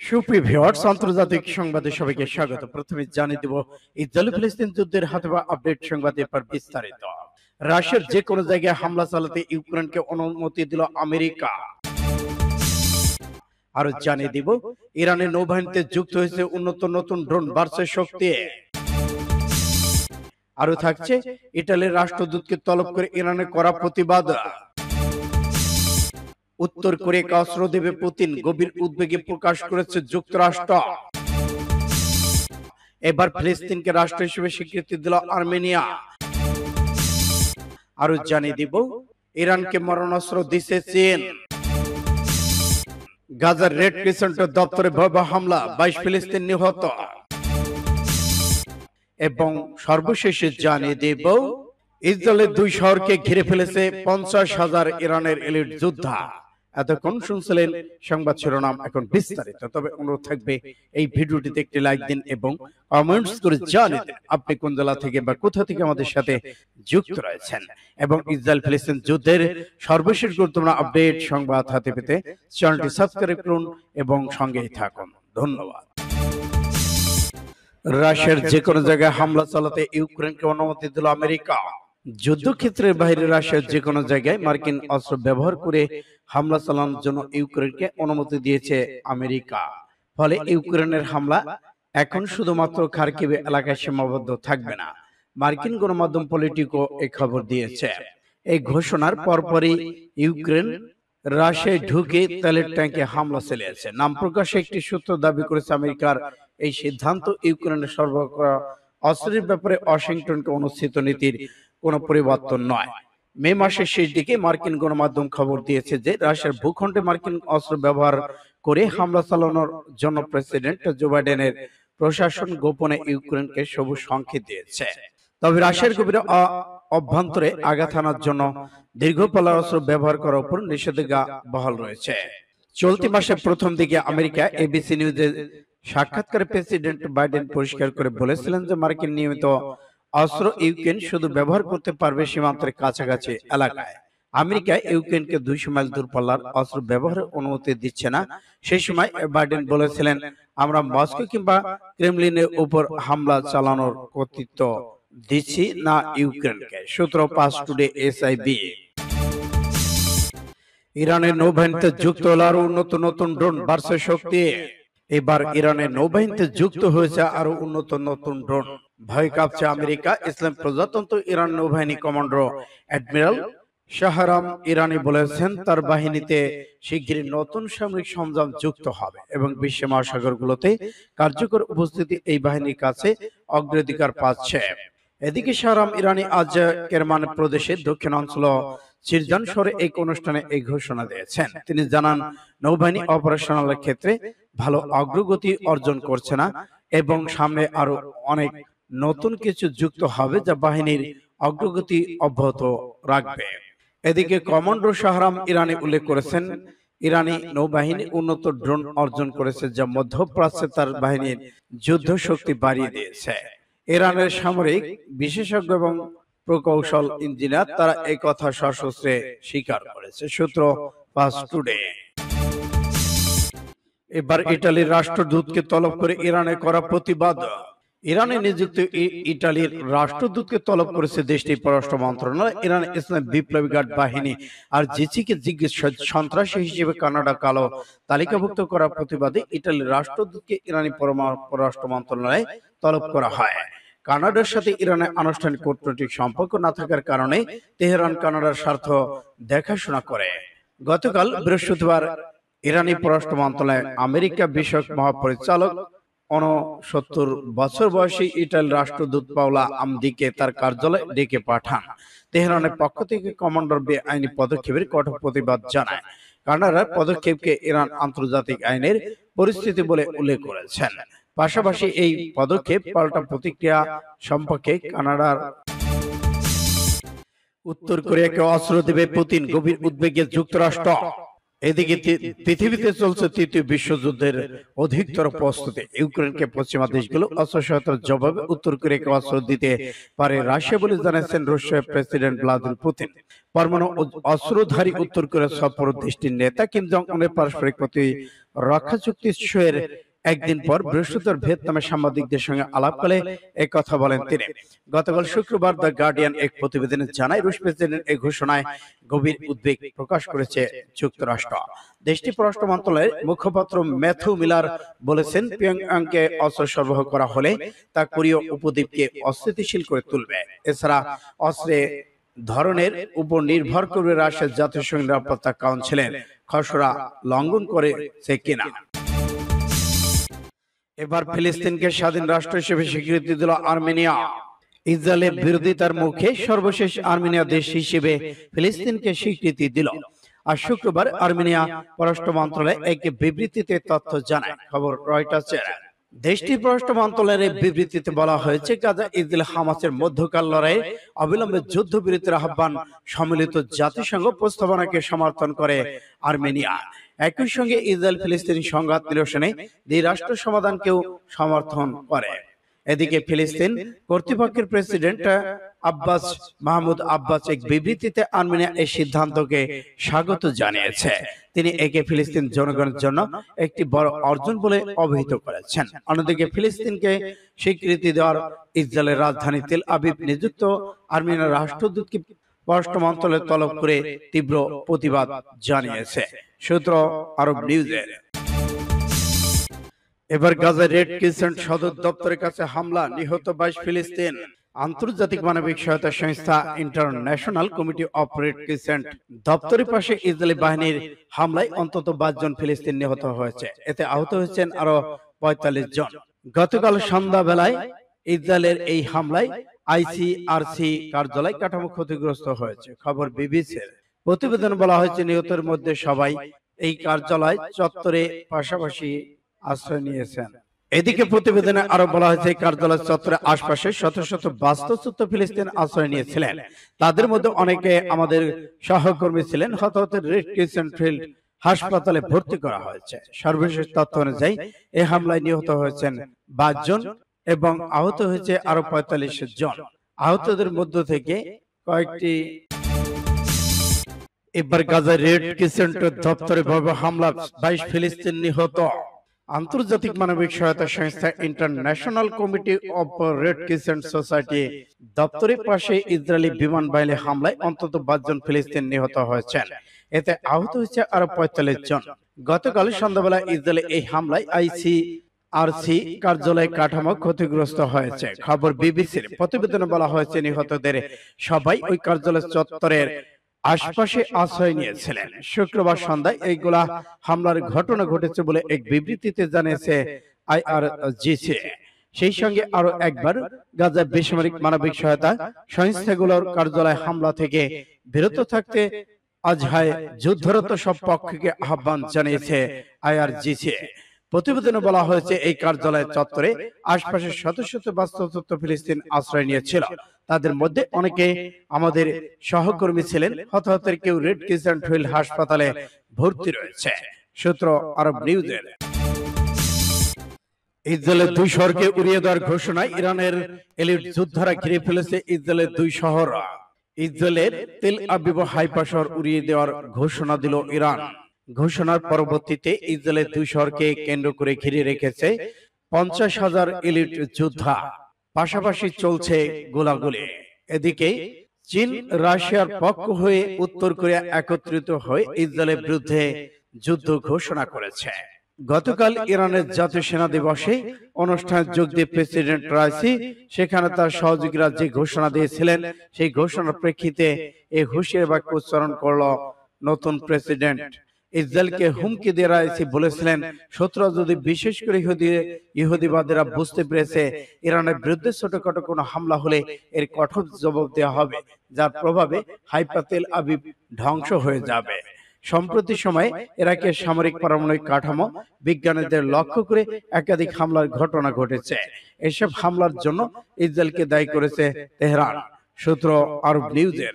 সুপ্রিয় ভিউয়ার্স আন্তর্জাতিক সংবাদে সবাইকে স্বাগত। প্রথমে জানিয়ে দেব ইসরায়েল ফিলিস্তিন যুদ্ধের হাতে আপডেট সংবাদ এরপর বিস্তারিত। রাশিয়ার যে কোনো জায়গায় হামলা চালাতে ইউক্রেনকে অনুমতি দিল আমেরিকা। আরও জানিয়ে দিব ইরানের নৌবাহিনীতে যুক্ত হয়েছে উন্নত নতুন ড্রোন বাড়ছে শক্তি আরও থাকছে ইটালির রাষ্ট্রদূতকে তলব করে ইরানে করা প্রতিবাদ। উত্তর কোরিয়াকে অস্ত্র দেবে পুতিন, গভীর উদ্বেগে প্রকাশ করেছে যুক্তরাষ্ট্র। এবার ফিলিস্তিনকে রাষ্ট্র হিসেবে স্বীকৃতি দিল আর্মেনিয়া। আরও জানিয়ে দিব, ইরানকে মরণাস্ত্র দিছে চীন। গাজার রেড ক্রিসেন্টের দপ্তরে ভয়াবহ হামলা, বাইশ ফিলিস্তিন নিহত। এবং সর্বশেষে জানিয়ে দেব, ইসরায়েলের দুই শহরকে ঘিরে ফেলেছে পঞ্চাশ হাজার ইরানের এলিট যোদ্ধা। এতক্ষণ শুনছিলেন সংবাদ শিরোনাম এখন বিস্তারিত। তবে অনুরোধ থাকবে, এই একটি লাইক দিন এবং কমেন্টস করে জানিয়ে দিন, আপনি কোন জেলা থেকে বা কোথা থেকে আমাদের সাথে যুক্ত রয়েছেন। এবং ইসরায়েল ফিলিস্তিন যুদ্ধের সর্বশেষ গুরুত্বপূর্ণ আপডেট সংবাদ হাতে পেতে চ্যানেলটি সাবস্ক্রাইব করুন এবং সঙ্গেই থাকুন। ধন্যবাদ। রাশিয়ার যে কোনো জায়গায় হামলা চালাতে ইউক্রেনকে অনুমতি দিল আমেরিকা। যুদ্ধক্ষেত্রের বাইরে রাশিয়ার যে কোনো জায়গায় মার্কিন অস্ত্র ব্যবহার করে হামলা চালানোর জন্য ইউক্রেনকে অনুমতি দিয়েছে আমেরিকা। ফলে ইউক্রেনের হামলা এখন শুধুমাত্র খার্কিভ এলাকায় সীমাবদ্ধ থাকবে না। মার্কিন গণমাধ্যম পলিটিকো এই খবর দিয়েছে। এই ঘোষণার পরপরই ইউক্রেন রাশিয়ায় ঢুকে তেলের ট্যাঙ্কে হামলা চালিয়েছে। নাম প্রকাশে একটি সূত্র দাবি করেছে আমেরিকার এই সিদ্ধান্ত ইউক্রেনের সরবরাহ করা অস্ত্রের ব্যাপারে ওয়াশিংটনকে অনুষ্ঠিত নীতির কোনো পরিবর্তন নয়। মে মাসের শেষ দিকে মার্কিন গণমাধ্যম খবর দিয়েছে যে রাশিয়ার ভূখণ্ডে মার্কিন অস্ত্র ব্যবহার করে হামলা চালানোর জন্য প্রেসিডেন্ট জো বাইডেনের প্রশাসন গোপনে ইউক্রেনকে সবুজ সংকেত দিয়েছে। তবে রাশিয়ার গভীরে অভ্যন্তরে আঘাত আনার জন্য দীর্ঘ পাল্লার অস্ত্র ব্যবহার করার উপর নিষেধাজ্ঞা বহাল রয়েছে। চলতি মাসের প্রথম দিকে আমেরিকা এবিসি নিউজে সাক্ষাৎকারে প্রেসিডেন্ট বাইডেন পরিষ্কার করে বলেছিলেন যে মার্কিন নিয়মিত অস্ত্র ইউক্রেন শুধু ব্যবহার করতে পারবে সীমান্তের কাছাকাছি এলাকায়। আমেরিকা ইউক্রেনকে দুইশো মাইল দূরপাল্লার অস্ত্র ব্যবহারের অনুমতি দিচ্ছে না। সেই সময় বাইডেন বলেছিলেন আমরা মস্কো কিংবা ক্রেমলিনের উপর হামলা চালানোর কর্তৃত্ব দিচ্ছি না ইউক্রেনকে। সূত্র পাস টুডে এসআইবি ইরানের নৌবাহিনীতে যুক্ত হলো আরও উন্নত নতুন ড্রোন বাড়ছে শক্তি এবার ইরানের নৌবাহিনীতে যুক্ত হয়েছে আরও উন্নত নতুন ড্রোন। ভয় কাঁপছে আমেরিকা ইসলাম প্রজাতন্ত্র ইরান নৌবাহিনী কমান্ডার অ্যাডমিরাল শাহরাম ইরানি বলেছেন তার বাহিনীতে শিগগিরই নতুন সামরিক সরঞ্জাম যুক্ত হবে এবং বিশ্ব মহাসাগরগুলোতে কার্যকর উপস্থিতি এই বাহিনীর কাছে অগ্রাধিকার পাচ্ছে। এদিকে শাহরাম ইরানি আজ কেরমান প্রদেশের দক্ষিণ অঞ্চল সিরজান শহরে এক অনুষ্ঠানে এই ঘোষণা দিয়েছেন। তিনি জানান নৌবাহিনী অপারেশনাল ক্ষেত্রে ভালো অগ্রগতি অর্জন করছে না এবং সামনে আরও অনেক নতুন কিছু যুক্ত হবে যা বাহিনীর অগ্রগতি অব্যাহত রাখবে। এদিকে কমান্ডো শাহরাম ইরানি উল্লেখ করেছেন, ইরানি নৌবাহিনী উন্নত ড্রোন অর্জন করেছে যা মধ্যপ্রাচ্যে তার বাহিনীর যুদ্ধ শক্তি বাড়িয়ে দিয়েছে। ইরানের সামরিক বিশেষজ্ঞ এবং প্রকৌশল ইঞ্জিনিয়ার তারা এই কথা সশস্ত্রে স্বীকার করেছে, সূত্র ফাস্ট টুডে। এবার ইটালির রাষ্ট্রদূতকে তলব করে ইরানে করা প্রতিবাদ। ইরানে নিযুক্ত ইটালির রাষ্ট্রদূতকে তলব করেছে দেশটির পররাষ্ট্র মন্ত্রণালয়। ইরান ইসলাম বিপ্লবী গার্ড বাহিনী আর জিসিকে জিজ্ঞেস সন্ত্রাসী হিসেবে কানাডা কালো তালিকাভুক্ত করার প্রতিবাদে ইটালির রাষ্ট্রদূতকে ইরানি পররাষ্ট্র মন্ত্রণালয়ে তলব করা হয়। কানাডার সাথে ইরানের আনুষ্ঠানিক কূটনৈতিক সম্পর্ক না থাকার কারণে তেহরান কানাডার স্বার্থ দেখাশোনা করে। গতকাল বৃহস্পতিবার ইরানি পররাষ্ট্র মন্ত্রণালয় আমেরিকা বিষয়ক মহাপরিচালক অনসত্তর বছর বয়সী ইটালি রাষ্ট্রদূত পাওলা আমদিকে তার কার্যালয়ে ডেকে পাঠান। তেহরানের পক্ষ থেকে কমান্ডার বেআইনি পদক্ষেপের কঠোর প্রতিবাদ জানায়। কানাডার পদক্ষেপকে ইরান আন্তর্জাতিক আইনের পরিস্থিতি বলে উল্লেখ করেছেন। পাশাপাশি এই পদক্ষেপ পাল্টা প্রতিক্রিয়া সম্পর্কে কানাডার উত্তর কোরিয়াকে অস্ত্র দেবে পুতিন গভীর উদ্বেগে যুক্তরাষ্ট্র। এদিকে পৃথিবীতে চলছে তৃতীয় বিশ্বযুদ্ধের অধিকতর প্রস্তুতি। ইউক্রেনকে পশ্চিমা দেশগুলো অস্ত্র জবাবে উত্তর কোরিয়াকে অস্ত্র দিতে পারে রাশিয়া বলে জানিয়েছেন রুশিয়ার প্রেসিডেন্ট ভ্লাদিমির পুতিন। পরমাণু অস্ত্রধারী উত্তর কোরিয়ার সফর দৃষ্টির নেতা কিম জং উনের পারস্পরিক প্রতি রক্ষা চুক্তি সইয়ের একদিন পর বৃহস্পতিবার ভিয়েতনামে সাংবাদিকদের সঙ্গে আলাপকালে এই কথা বলেন তিনি। গতকাল শুক্রবার দ্য গার্ডিয়ান এক প্রতিবেদনে জানায় রুশ প্রেসিডেন্ট এই ঘোষণায় গভীর উদ্বেগ প্রকাশ করেছে যুক্তরাষ্ট্র। দেশটির পররাষ্ট্র মন্ত্রণালয়ের মুখপাত্র ম্যাথু মিলার বলেছেন পিয়ংয়াংকে অস্ত্র সরবরাহ করা হলে তা কোরীয় উপদ্বীপকে অস্থিতিশীল করে তুলবে। এছাড়া অস্ত্রে ধরনের উপর নির্ভর করবে রাশিয়ার জাতিসংঘ নিরাপত্তা কাউন্সিলের। খসড়া লঙ্ঘন করেছে কিনা এবার ফিলিস্তিনকে স্বাধীন রাষ্ট্র হিসেবে স্বীকৃতি দিল আর্মেনিয়া। ইসরায়েলের বিরোধিতার মুখে সর্বশেষ আর্মেনিয়া দেশ হিসেবে ফিলিস্তিনকে স্বীকৃতি দিল। আর শুক্রবার আর্মেনিয়া পররাষ্ট্র মন্ত্রণালয় এক বিবৃতিতে তথ্য জানায়। খবর রয়টার্সের দেশটির পররাষ্ট্র মন্ত্রণালয়ের এই বিবৃতিতে বলা হয়েছে গাজা ইসরায়েল হামাসের মধ্যকাল লড়াইয়ে অবিলম্বে যুদ্ধবিরতির আহ্বান সম্মিলিত জাতিসংঘ প্রস্তাবনাকে সমর্থন করে আর্মেনিয়া। একই সঙ্গে ইসরায়েল ফিলিস্তিনি সংঘাত নিরসনে দ্বিরাষ্ট্র সমাধানকেও সমর্থন করে। এদিকে ফিলিস্তিন কর্তৃপক্ষের প্রেসিডেন্ট আব্বাস মাহমুদ আব্বাস এক বিবৃতিতে আর্মেনিয়া এই সিদ্ধান্তকে স্বাগত জানিয়েছে। তিনি একে ফিলিস্তিন জনগণের জন্য একটি বড় অর্জন বলে অভিহিত করেছেন। অন্যদিকে ফিলিস্তিনকে স্বীকৃতি দেওয়ার ইসরায়েলের রাজধানী তেল আবিব নিযুক্ত আর্মেনিয়ার রাষ্ট্রদূতকে পররাষ্ট্র মন্ত্রণালয় তলব করে তীব্র প্রতিবাদ জানিয়েছে। সূত্র আরব নিউজের। এবার গাজা রেড ক্রিসেন্ট সদর দপ্তরের কাছে হামলা নিহত বাইশ ফিলিস্তিন। আন্তর্জাতিক মানবিক সহায়তা সংস্থা international committee of red crescent দপ্তরের পাশে ইসরায়েলি বাহিনীর হামলায় অন্তত বাইশ জন ফিলিস্তিন নিহত হয়েছে। এতে আহত হয়েছেন আরও পঁয়তাল্লিশ জন। গতকাল সন্ধ্যা বেলায় ইসরায়েলের এই হামলায় আইসিআরসি কার্যালয় কাঠামো ক্ষতিগ্রস্ত হয়েছে। খবর বিবিসির প্রতিবেদন বলা হয়েছে, নিহতের মধ্যে সবাই এই কার্যালয় চত্বরে পাশাপাশি আশ্রয় নিয়েছেন। এদিকে প্রতিবেদনে আরও বলা হয়েছে কার্যালয় চত্বরের আশপাশে শত শত বাস্তুচ্যুত ফিলিস্তিন আশ্রয় নিয়েছিলেন। তাদের মধ্যে অনেকে আমাদের সহকর্মী ছিলেন। হতাহতের রেড ক্রিসেন্ট ফিল্ড হাসপাতালে ভর্তি করা হয়েছে। সর্বশেষ তথ্য অনুযায়ী এই হামলায় নিহত হয়েছেন বাইশ জন এবং আহত হয়েছে আরও পঁয়তাল্লিশ জন। আহতদের মধ্য থেকে কয়েকটি এবার গাজা রেড ক্রিসেন্ট দপ্তরে ভয়াবহ হামলা বাইশ ফিলিস্তিন নিহত। আন্তর্জাতিক মানবিক সহায়তা সংস্থা international committee of red crescent society দপ্তরের পাশে ইসরায়েলি বিমান বাহিনী হামলায় অন্তত জন ফিলিস্তিন নিহত হয়েছেন। এতে আহত হয়েছে আরও পঁয়তাল্লিশ জন। গতকাল সন্ধ্যাবেলা ইসরায়েলে এই হামলায় আইসি আরসি কার্যালয় কাঠামো ক্ষতিগ্রস্ত হয়েছে। খবর বিবিসির প্রতিবেদনে বলা হয়েছে নিহতদের সবাই ওই কার্যালয় চত্বরের আশপাশে আশ্রয় নিয়েছিলেন। শুক্রবার সন্ধ্যায় এইগুলা হামলার ঘটনা ঘটেছে বলে এক বিবৃতিতে জানিয়েছে আইআরজিসি সেই সঙ্গে আরও একবার গাজা বেসামরিক মানবিক সহায়তা সংস্থাগুলোর কার্যালয় হামলা থেকে বিরত থাকতে আজহায় যুদ্ধরত সব পক্ষকে আহ্বান জানিয়েছে আইআরজিসি প্রতিবেদনে বলা হয়েছে, এই কার্যালয় চত্বরে আশপাশের শত শত বাস্তুচ্যুত ফিলিস্তিন আশ্রয় নিয়েছিল। তাদের মধ্যে অনেকে আমাদের সহকর্মী ছিলেন, হতাহতের কেউ রেড ক্রিসেন্ট ফিল্ড হাসপাতালে ভর্তি রয়েছে, সূত্র আরব নিউজের। ইসরায়েলের দুই শহরকে উড়িয়ে দেওয়ার ঘোষণায় ইরানের এলিট যোদ্ধারা ঘিরে ফেলেছে ইসরায়েলের দুই শহর। ইসরায়েলের তেল আবিব হাইপা শহর উড়িয়ে দেওয়ার ঘোষণা দিল ইরান। ঘোষণার পরবর্তীতে ইসরায়েলের দুই শহরকে কেন্দ্র করে ঘিরে রেখেছে পঞ্চাশ হাজার এলিট যোদ্ধা। পাশাপাশি চলছে গোলাগুলি। এদিকে চীন রাশিয়ার পক্ষ হয়ে উত্তর কোরিয়া একত্রিত হয়ে ইসরায়েলের বিরুদ্ধে যুদ্ধ ঘোষণা করেছে। গতকাল ইরানের জাতীয় সেনা দিবসে অনুষ্ঠানে যোগ দিয়ে প্রেসিডেন্ট রাইসি সেখানে তার সহযোগীরা যে ঘোষণা দিয়েছিলেন সেই ঘোষণার প্রেক্ষিতে এই হুঁশিয়ার বাক্য উচ্চারণ করল নতুন প্রেসিডেন্ট। ইসরায়েলকে হুমকি দিয়ে রাইসি বলেছিলেন। শত্রুরা যদি বিশেষ করে ইহুদি, ইহুদিবাদীরা বুঝতে পেরেছে, ইরানের বিরুদ্ধে ছোটখাটো কোনো হামলা হলে এর কঠোর জবাব দেওয়া হবে, যার প্রভাবে হাইপাতেল আবিব ধ্বংস হয়ে যাবে। সম্প্রতি সময়ে ইরাকের সামরিক পারমাণবিক কাঠামো বিজ্ঞানীদের লক্ষ্য করে একাধিক হামলার ঘটনা ঘটেছে। এসব হামলার জন্য ইসরায়েলকে দায়ী করেছে তেহরান। সূত্র আরব নিউজের।